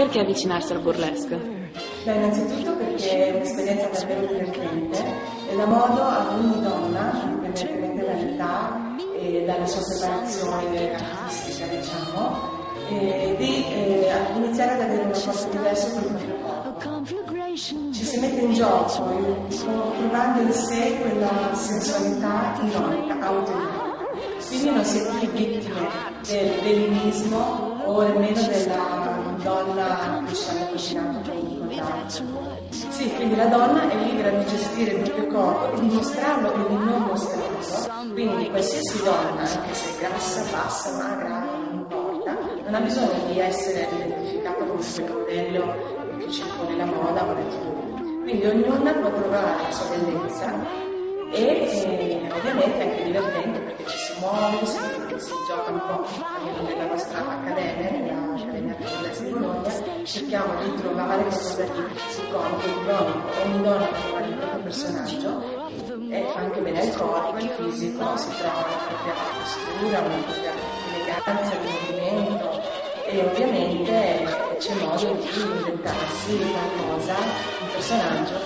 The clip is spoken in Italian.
Perché avvicinarsi al burlesque? Beh, innanzitutto perché è un'esperienza davvero divertente e dà modo a ogni donna, indipendentemente dall'età e dalla sua preparazione artistica, diciamo, eh, di eh, iniziare ad avere un rapporto diverso con il proprio corpo. Ci si mette in gioco, trovando in sé quella sensualità ironica, autoironica. Quindi non si è più vittime del velinismo o nemmeno della che ci hanno cucinato con Sì, quindi la donna è libera di gestire il proprio corpo, di mostrarlo e di non mostrarlo. Quindi qualsiasi donna, anche se grassa, bassa, magra, non importa, non ha bisogno di essere identificata con quel modello che ci impone la moda o la TV. Quindi ognuna può trovare la sua bellezza e eh, ovviamente è anche divertente perché ci si muove, si, si gioca un po' all'interno della nostra accademia, cerchiamo di trovare qualcosa di iconico, ironico, ogni donna trova il proprio personaggio e fa anche bene al corpo, al fisico, si trova la propria postura, una propria eleganza di movimento e ovviamente c'è modo di inventarsi qualcosa, un personaggio